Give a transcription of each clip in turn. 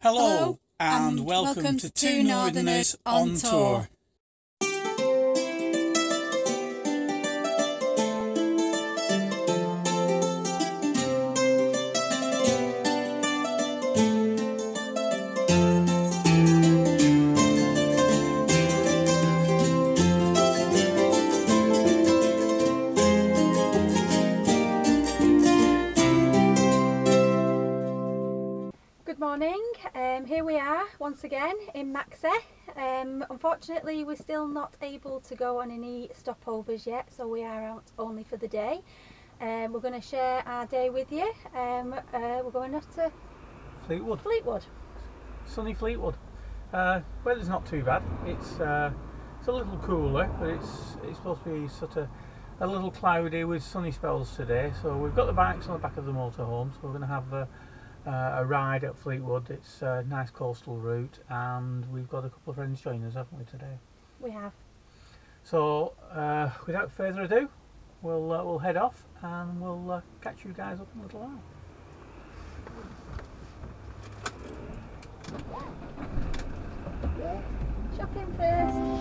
Hello, Hello, and, and welcome, welcome to Two Northerners on Tour. Good morning. Um, here we are once again in Maxi. Um, unfortunately, we're still not able to go on any stopovers yet, so we are out only for the day. Um, we're going to share our day with you. Um, uh, we're going up to Fleetwood, Fleetwood. sunny Fleetwood. Uh, weather's not too bad. It's uh, it's a little cooler, but it's it's supposed to be sort of a little cloudy with sunny spells today. So we've got the bikes on the back of the motorhome, so we're going to have a, uh, a ride at Fleetwood. It's a nice coastal route, and we've got a couple of friends joining us, haven't we, today? We have. So uh, without further ado, we'll uh, we'll head off, and we'll uh, catch you guys up in a little while. Shopping first.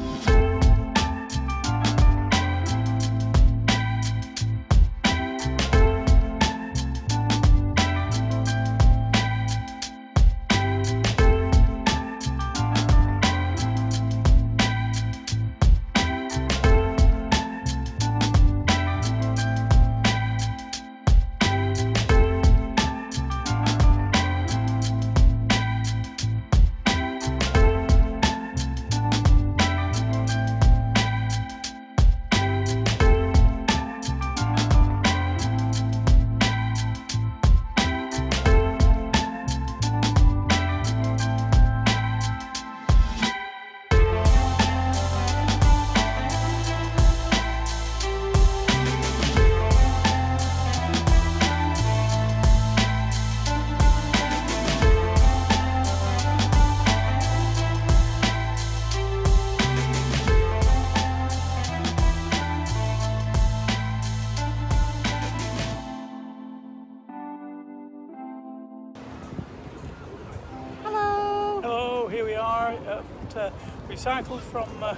Uh, we cycled from uh,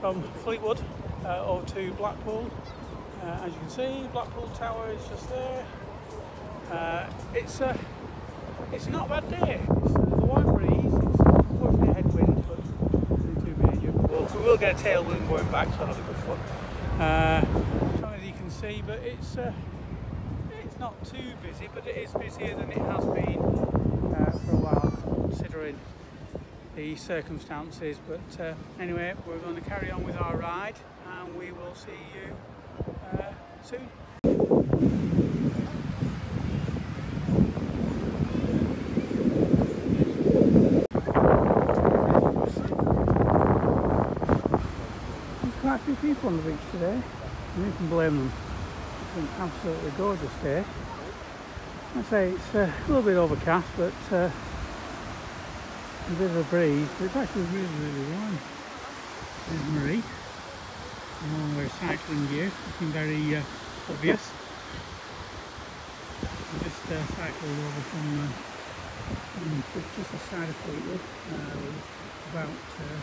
from Fleetwood uh, over to Blackpool. Uh, as you can see, Blackpool Tower is just there. Uh, it's a it's not a bad day. It's, uh, the warm breeze. It's unfortunately a headwind, but nothing too major. We'll, we will get a tailwind going back, so that'll be good fun. Uh, as you can see, but it's uh, it's not too busy, but it is busier than it has been uh, for a while, considering the circumstances. But uh, anyway, we're going to carry on with our ride, and we will see you uh, soon. There's quite a few people on the beach today, and you can blame them. It's an absolutely gorgeous day. I say it's uh, a little bit overcast, but uh, a bit of a breeze, but it's actually really, really warm. There's Marie, in all her cycling gear, looking very uh, obvious. We just uh, cycled over from, uh, from just the side of Fleetwood, uh, about uh,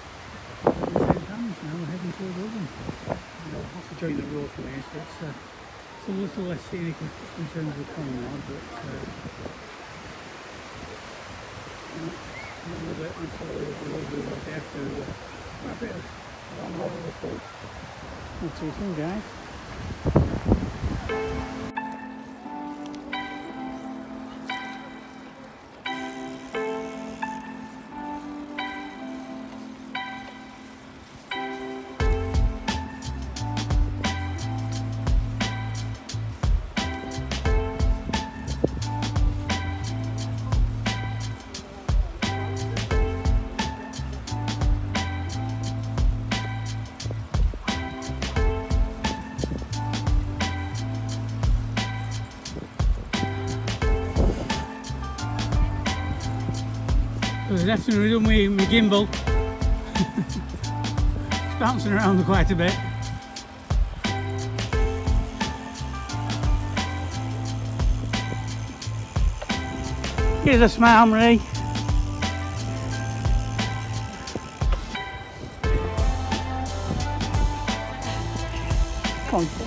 St Anne's now, we're heading towards. Uh, we'll have to join the road from here, so it's, uh, it's a little less scenic in terms of promenade, but uh, a Not too soon guys. left and done with my gimbal. it's bouncing around quite a bit. Here's a smile, Marie. Come on.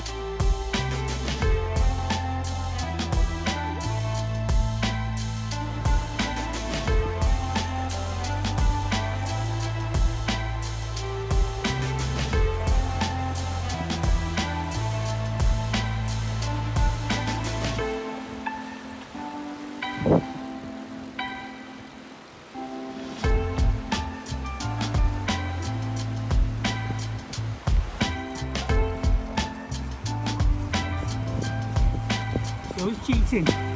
So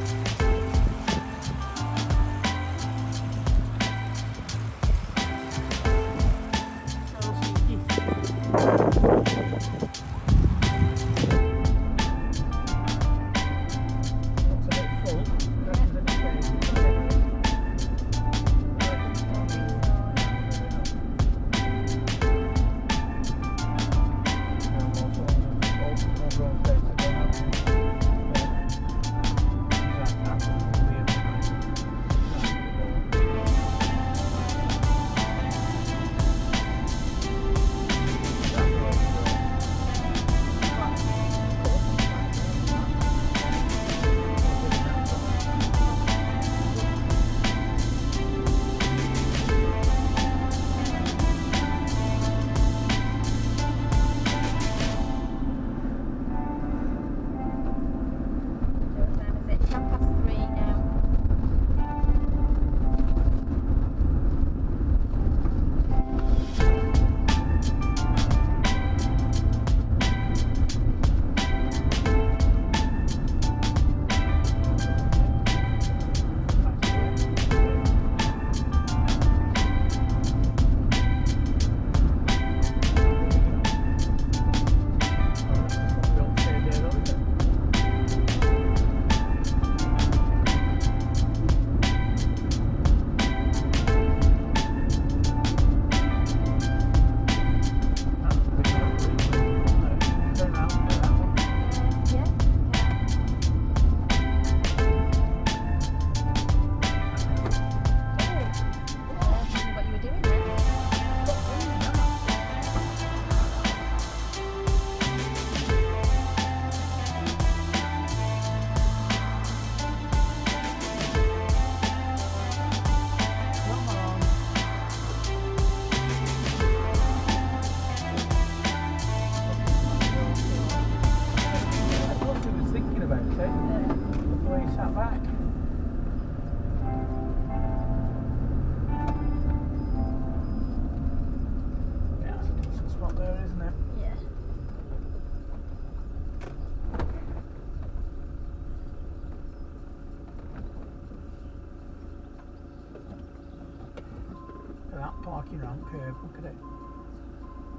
At that parking ramp curve, look at it.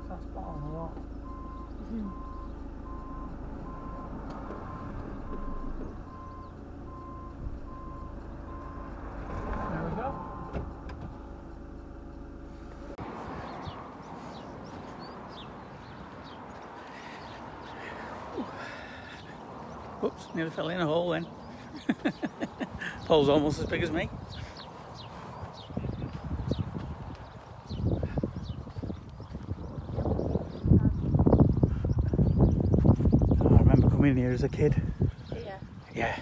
That's spot on a lot. There we go. Oops, nearly fell in a hole then. Pole's almost as big as me. I remember coming here as a kid. Yeah. Yeah.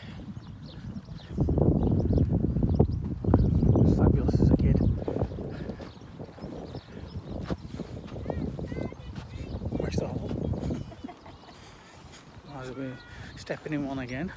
Fabulous as a kid. Where's the hole? Well be stepping in one again.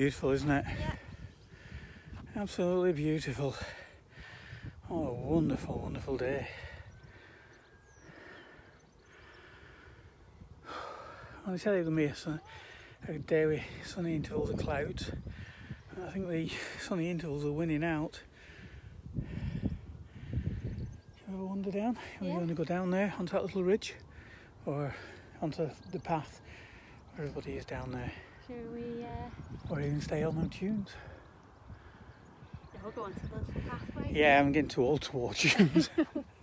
Beautiful, isn't it? Yeah. Absolutely beautiful. Oh, a wonderful, wonderful day. Well, they said it would be a, a day with sunny intervals of clouds. I think the sunny intervals are winning out. Have a wander down. We're Yeah. going to go down there onto that little ridge or onto the path where everybody is down there. We uh, Or even stay on them tunes. we'll go onto the pathway? Yeah, I'm getting too old to watch tunes.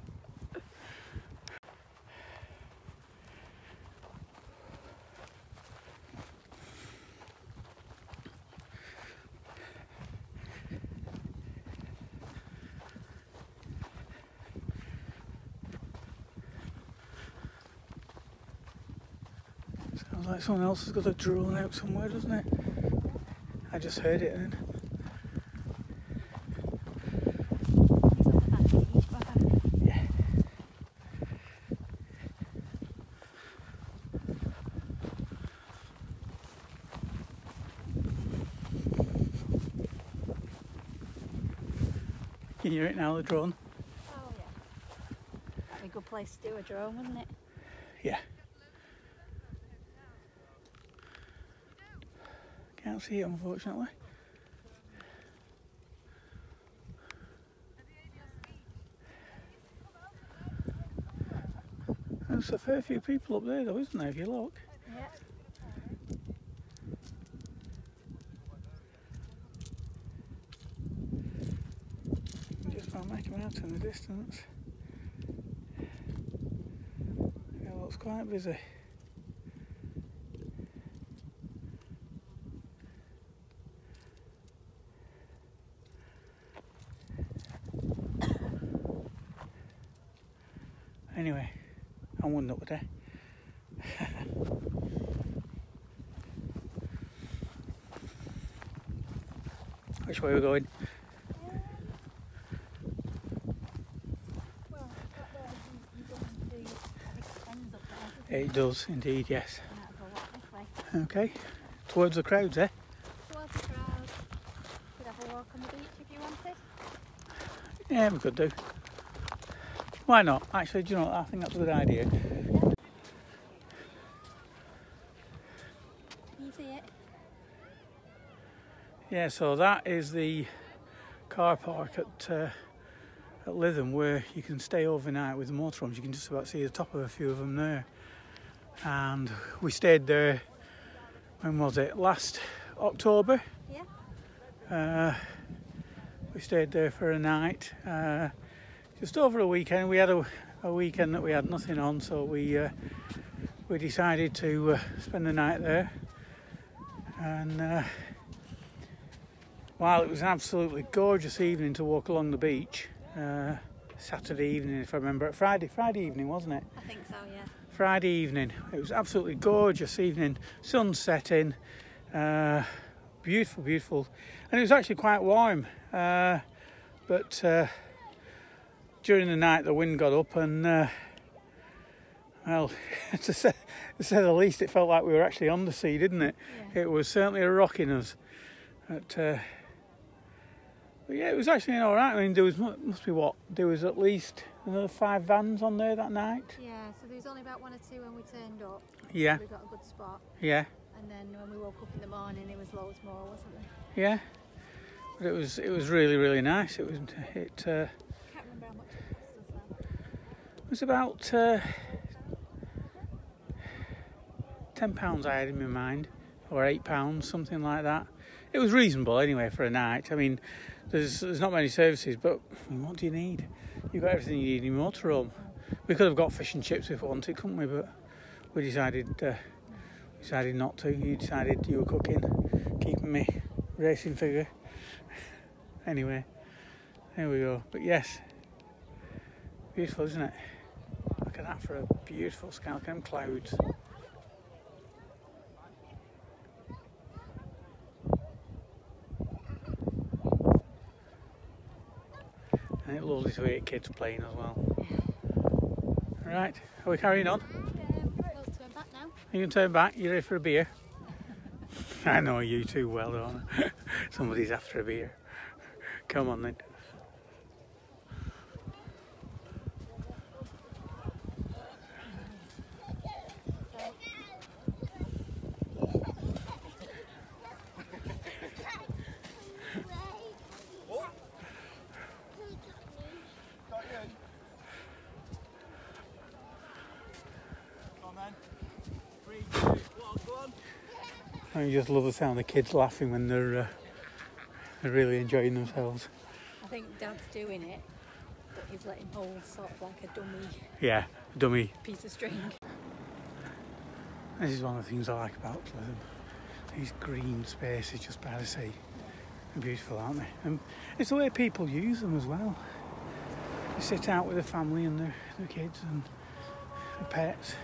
Sounds like someone else has got a drone out somewhere, doesn't it? I just heard it then. Yeah. Can you hear it now, the drone? Oh yeah. That'd be a good place to do a drone, wouldn't it? Yeah. Can't see it unfortunately. There's a fair few people up there though, isn't there, if you look? Yeah. Just about make them out in the distance. It looks quite busy. Anyway, I'm winding up today. Which way are we going? Well, that there, you, you go into the extends up there. It does indeed, yes. And that'll go walk this way. Okay, towards the crowds, eh? Towards the crowd. Could have a walk on the beach if you wanted. Yeah, we could do. Why not? Actually, do you know what? I think that's a good idea. Can you see it? Yeah, so that is the car park at uh, at Lytham where you can stay overnight with the motorhomes. You can just about see the top of a few of them there. And we stayed there. When was it? Last October. Yeah. Uh, we stayed there for a night, uh, just over a weekend. We had a, a weekend that we had nothing on, so we uh, we decided to uh, spend the night there. And uh, while it was an absolutely gorgeous evening to walk along the beach, uh, Saturday evening, if I remember, Friday, Friday evening, wasn't it? I think so, yeah. Friday evening. It was absolutely gorgeous evening, sun setting, uh, beautiful, beautiful, and it was actually quite warm. Uh, but uh, during the night, the wind got up, and uh, well, to say, to say the least, it felt like we were actually on the sea, didn't it? Yeah. It was certainly a rocking us. But, uh, but yeah, it was actually all right. I mean, there was must be what there was at least another five vans on there that night. Yeah, so there was only about one or two when we turned up. Yeah, We got a good spot. yeah. And then when we woke up in the morning, it was loads more, wasn't there? Yeah, but it was it was really really nice. It was it uh, Can't remember how much it cost us then. was about uh, ten pounds I had in my mind, or eight pounds, something like that. It was reasonable anyway for a night. I mean, there's there's not many services, but what do you need? You've got everything you need in your motorhome. We could have got fish and chips if we wanted, couldn't we? But we decided uh, decided not to. You decided you were cooking, keeping me racing figure. anyway, there we go. But yes, beautiful, isn't it? Look at that for a beautiful sky. Look at them clouds. Lovely to hear kids playing as well. Right, are we carrying on? Um, we'll turn back now. You can turn back. you're ready for a beer? I know you too well, don't I? Somebody's after a beer. Come on then. I just love the sound of the kids laughing when they're, uh, they're really enjoying themselves. I think Dad's doing it, but he's letting hold sort of like a dummy Yeah, dummy. piece of string. This is one of the things I like about Lytham. These green spaces just by the sea. They're beautiful, aren't they? And it's the way people use them as well. They sit out with the family and their, their kids and their pets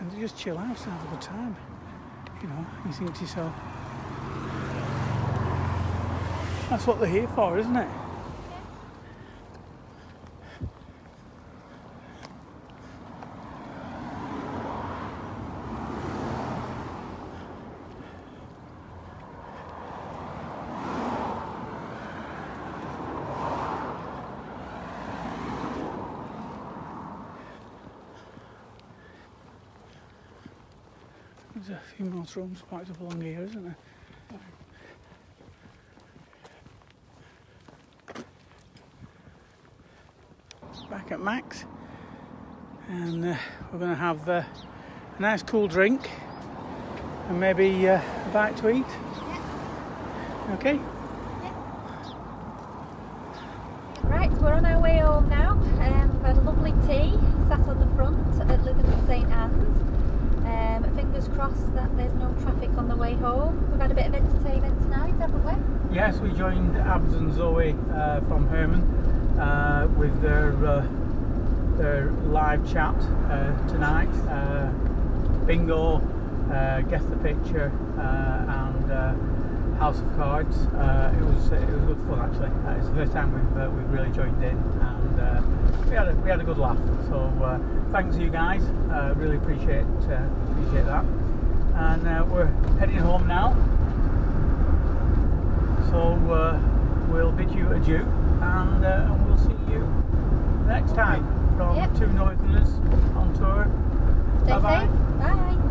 and they just chill out and have a good time. You know, you think to yourself, that's what they're here for, isn't it? There's a few more drums parked up along here, isn't there? Back at Max, and uh, we're going to have uh, a nice cool drink and maybe uh, a bite to eat. Okay. Right, we're on our way home now. Um, we've had a lovely tea, sat on the front at Lytham St Anne's. Um, fingers crossed that there's no traffic on the way home. We've had a bit of entertainment tonight, haven't we? Yes, we joined Abs and Zoe uh, from Herman uh, with their uh, their live chat uh, tonight. Uh, bingo, uh, guess the picture, and House of Cards. It was it was good fun actually. It's the first time we've we've really joined in, and we had a, we had a good laugh. So thanks to you guys. Really appreciate appreciate that. And we're heading home now. So uh, we'll bid you adieu and, uh, and we'll see you next time from Yep. Two Northerners on tour. Stay Bye-bye. safe. Bye.